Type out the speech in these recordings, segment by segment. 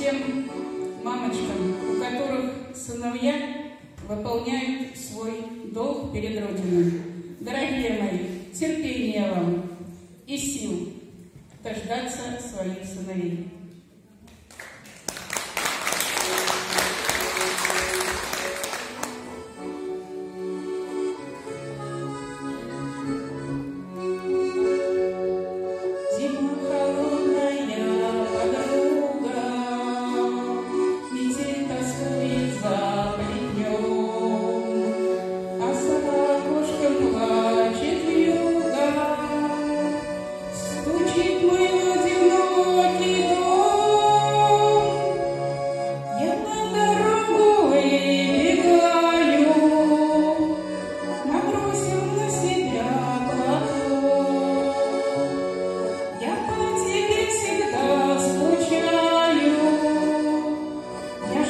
всем мамочкам, у которых сыновья выполняют свой долг перед Родиной. Дорогие мои, терпения вам и сил дождаться своих сыновей.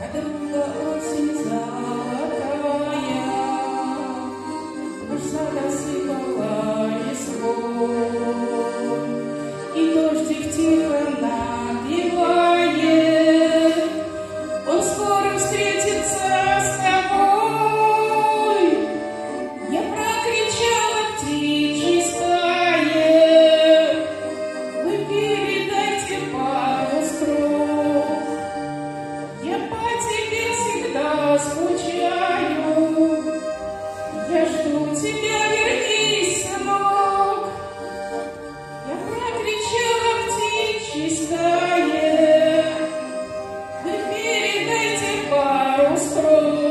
Когда осень золотая, Душа досыпала и. Para os frutos.